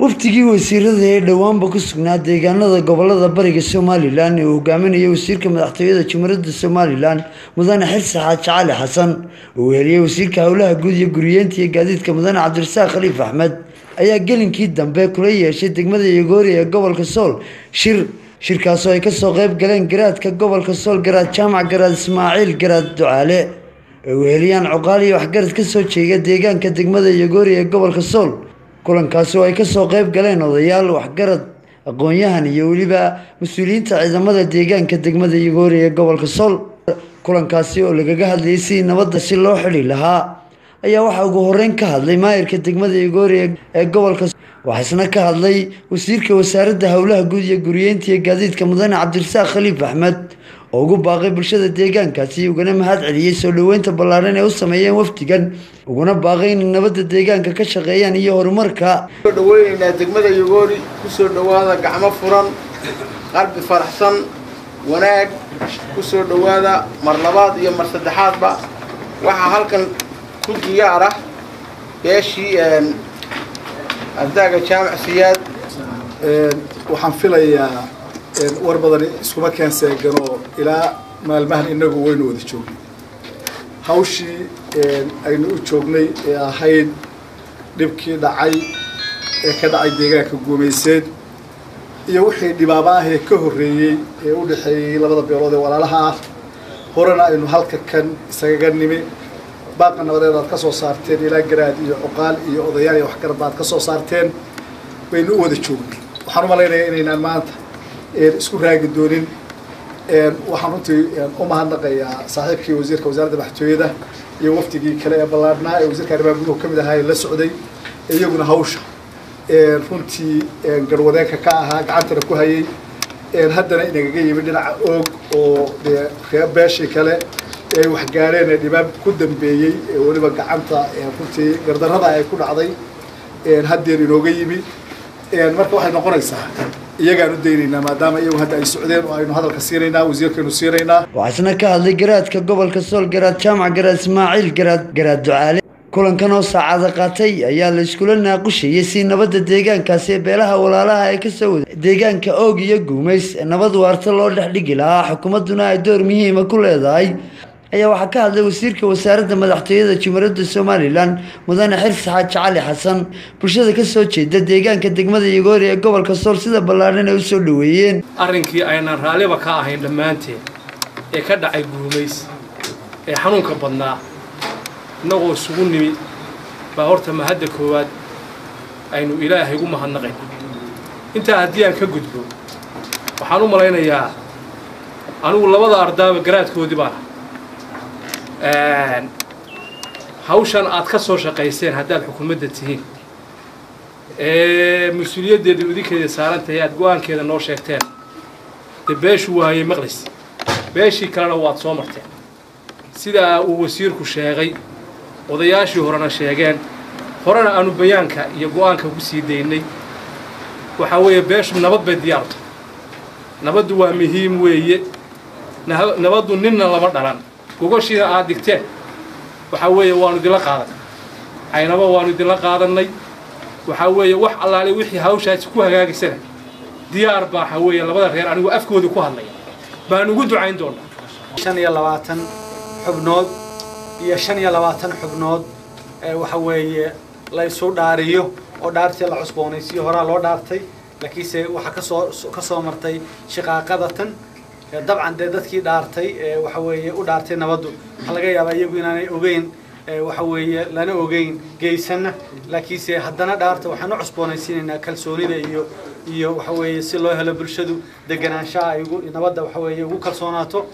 wafdigii wasiirada ee dhowaanba ku sugnaa deegaanada gobollada bariga somalilan ee uu hogaaminayay wasiirka madaxtooyada jumhuuriyadda somalilan mudane xilsi xaaji cali xasan oo weheliyey wasiirka howlaha guud iyo guriyeenta iyo gaadiidka mudane cabdirasaaq khaliif axmed ayaa gelinkii dambe kula yeeshay degmada yogoori ee gobolka sool shir. Shirkaasoo ay ka soo qeyb galeen garaadka gobolka sool garaad jaamac garaad ismaaciil garaad ducaale ay weheliyaan cuqaal iyo waxgarad ka soo jeega deegaanka degmada yogoori ee gobolka sool kulankaasi oo ay ka soo qeyb galeen odayaal waxgarad aqoon-yahan iyo weliba mas'uuliyiinta ciidamada deegaanka degmada yogoori ee gobolka sool kulankaasi oo lagaga hadlayay sidii nabadda si loo xidhi lahaa ayaa waxaa ugu horeyn ka hadlay maayirka degmada yogoori ee gobolka waxaa isna ka hadlay wasiirka wasaaradda howlaha guud iyo guriyeynta iyo gaadiidka mudane cabdirasaaq khaliif axmed oo ugu baaqay bulshada deegaankaasi ugana mahad celiyey soo dhoweynta ballaaran ee u sameeyeen wafdigan. Uguna baaqay inay nabadda deegaanka ka shaqeeyaan iyo horumarka. Soo dhaweynaynaa degmada yogoori ku soo dhowaada gacmo furan qalbi faraxsan wanaag ku soo dhowaada mar labaad iyo mar saddexaadba. Waxaa halkan ku diyaar ah beeshii ardaaga jaamac siyaad waxaan filayaa war badan iskuma keenseeganoo ilaa maalmahan inagu waynu wada joognay. Hawshii aynu u joognay ee ahayd dhibkii dhacay ee ka dhacay deegaanka guumayseed iyo wixii dhibaaba ah ka horreeyey ee u dhexeeyey labada beelood ee walaalaha ah. Horena aynu halka kan isagaga nimi baaqa nabadeed aad ka soo saarteen ilaa garaad iyo cuqaal iyo odayaal iyo waxgarad baad ka soo saarteen baynu u wada joognay. Waxaan u malaynayaa inaynaan maanta isku raagi doonin. Waxaan runtii u mahadnaqayaa saaxiibkii wasiirka wasaaradda madaxtooyada iyo wafdigii kale ee ballaadhnaa ee wasiirka arrimaha guduhu ka mid ahaa ee la socday iyaguna hawsha. Runtii garwadeenka ka ahaa gacantana ku hayay. Haddana inagaga yimid dhinaca oog oo dee beeshii kale ee wax gaadheen ee dhibaab ku dambeeyey ee weliba gacanta runtii gardarrada ay ku dhacday. Haddeer inooga yimi marka waxay noqonaysaa iyagaan u daynaynaa maadaama iyagu hadda ay socdeen oo aynu hadalka siinaynaa wasiirkaynu siinaynaa. Waxaa isna ka hadlay garaadka gobolka sool garaad jaamac garaad ismaaciil garaad garaad ducaale. Kulankan oo saacada qaatay ayaa la iskula naaqushayay si nabadda deegaankaasi ee beelaha walaalaha ee ka soo wada. Deegaanka oog iyo guumays nabad waarta loo dhex dhigi lahaa xukuumadduna ay door muhiima ku leedahay ayaa waxaa ka hadlay wasiirka wasaaradda madaxtooyada jumhuuriyadda somalilan mudane xirsi xaaji cali xasan bulshada ka soo jeeda deegaanka degmada yogoori ee gobolka sool sida ballaaran ay u soo dhoweeyeen. Arrinkii aynan raalliba ka ahayn dhammaanteen ee ka dhacay guumays ee xanuunka badnaa. Innagoo isugu nimi baa horta mahadda koowaad aynu ilaahay ugu mahadnaqayn. Intaa haddii aan ka gudbo waxaan u malaynayaa anigu labada ardaaba garaadkoodii baan hawshan aad ka soo shaqayseen haddaad xukuumadda tihiin. Mas'uuliyaddeeda idinkeeda saaran tahay aad go'aankeeda noo sheegteen. Dee beeshu waayey maqlis. Beeshii kalena waad soo marteen. Sidaa uu wasiirku sheegay odayaashii horena sheegeen horena aanu bayaanka iyo go'aanka ku sii daynay. Waxaa weeye beeshu nabad bay diyaarto nabaddu waa muhiim weeye. Nabaddu ninna lama dhalan gogoshiina aad dhigteen waxaa weeye waanu idinla qaadanay caynaba waanu idinla qaadannay. Waxaa weeye wax allaale wixii hawshaasi ku hagaagisana diyaar baa waxaa weeye labada reer anigu afkooda ku hadlaya baan ugu ducayn doonaa. Shan iyo labaatan xubnood iyo shan iyo labaatan xubnood waxa weeye la isu dhaariyo oo dhaartii la cusboonaysiyo horaa loo dhaartay laakiinse waxaa ka soo ka soo martay shiqaaqadatan dabcan dee dadkii dhaartay waxa weeye u dhaartay nabaddu. Waxaa laga yaabaa iyagu inaanay ogeyn waxa weeye lana ogeyn geysanna. Laakiinse haddana dhaarta waxaan u cusboonaysiinaynaa kalsoonida iyo iyo waxa weeye si loo helo bulshadu deganaanshaha ugu nabadda waxa weeye ugu kalsoonaato.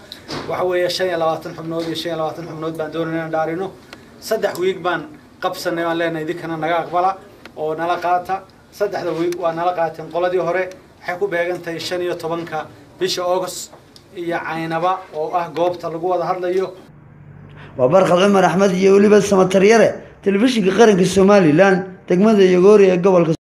Waxa weeye shan iyo labaatan xubnood iyo shan iyo labaatan xubnood baan doonayna inaan dhaarino. Saddex wiig baan qabsanay waan leenahay idinkana naga aqbala oo nala qaata. Saddexda wiig waa nala qaateen qoladii hore. Waxay ku beegan tahay shan iyo tobanka bisha august iyo caynaba oo ah goobta lagu wada hadlayo. Waa barkhad cumar axmed iyo weliba samataryare telefishinka qaranka somalilan degmada yogoori ee gobolka